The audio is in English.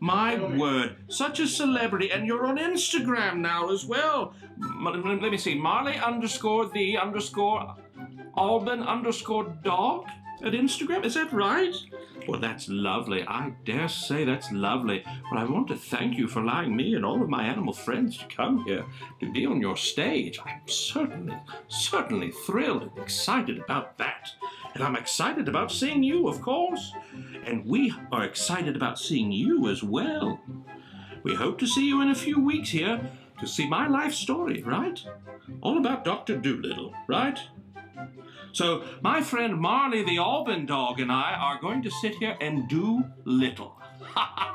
My word, such a celebrity, and you're on Instagram now as well. Let me see, Marley underscore the underscore Alban underscore dog at Instagram. Is that right? Well, that's lovely. I dare say that's lovely. Well, I want to thank you for allowing me and all of my animal friends to come here to be on your stage. I'm certainly, certainly thrilled and excited about that. And I'm excited about seeing you, of course. And we are excited about seeing you as well. We hope to see you in a few weeks here to see my life story, right? All about Dr. Dolittle, right? So, my friend Marley the Alban dog and I are going to sit here and do little.